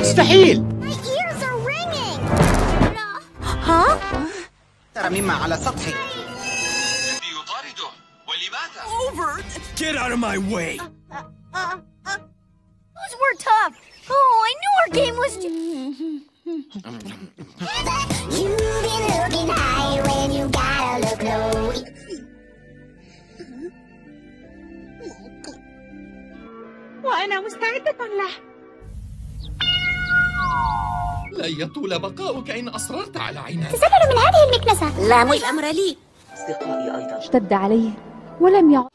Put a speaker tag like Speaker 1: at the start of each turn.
Speaker 1: مستحيل. ها؟ ترميم على سطحي.
Speaker 2: يطارده ولماذا؟
Speaker 3: اوفر get out of my way.
Speaker 4: أه، أه، أه. Those were tough. Oh, I knew our game was. You've been looking high when you gotta look low.
Speaker 5: وأنا مستعدة له
Speaker 6: لن يطول بقاؤك إن أصررت على عناد
Speaker 4: تسلل من هذه المكنسة.
Speaker 5: لا مش الأمر لي
Speaker 7: اشتد عليه ولم يعد